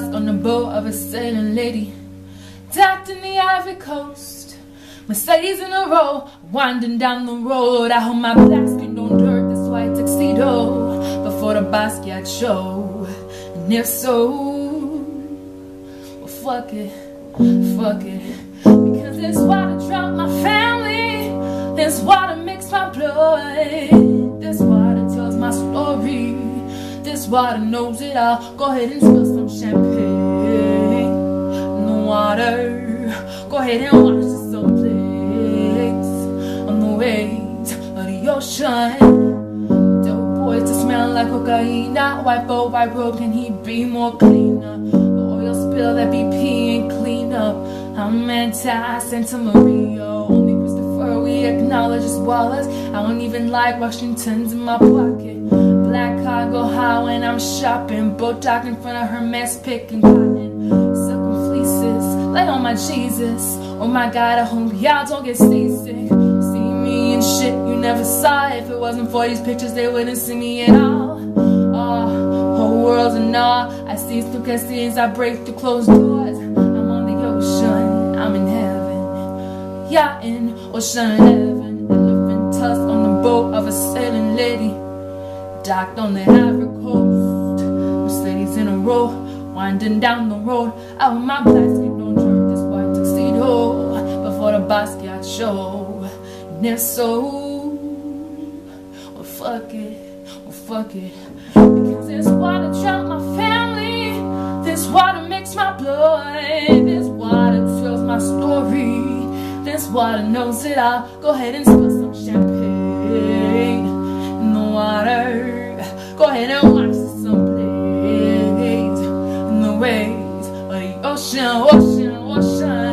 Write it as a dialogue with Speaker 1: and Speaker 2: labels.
Speaker 1: on the boat of a sailing lady. Docked in the Ivory Coast. Mercedes in a row, winding down the road. I hold my black skin don't dirt this white tuxedo before the Basquiat show. And if so, well, fuck it, fuck it. Because this water drowned my family. This water makes my blood. This water tells my story. This water knows it all. Go ahead and spill some champagne the water. Go ahead and the sun place on the waves of the ocean. Dope boys to smell like cocaine. White boat, white robe, can he be more cleaner? The oil spill that BP ain't clean up. I'm anti-Santa Maria. Only Christopher we acknowledge his Wallace. I don't even like Washington's in my pocket. Black car go high when I'm shopping. Botox in front of her mess, picking cotton. Silken fleeces, lay on my Jesus. Oh my God, I hope y'all don't get seasick. See me and shit you never saw. If it wasn't for these pictures, they wouldn't see me at all. Oh, whole world's in awe. I see through casinos, I break through closed doors. I'm on the ocean, I'm in heaven. Yeah, in ocean heaven. Docked on the Ivory Coast. Mercedes in a row, winding down the road. Out with my skin don't turn this white tuxedo before the Basquiat show. And if so, well fuck it, well fuck it. Because this water drowned my family. This water makes my blood. This water tells my story. This water knows it all. Go ahead and spill some champagne in the water. Go ahead and watch the sun in the waves of the ocean, ocean, ocean.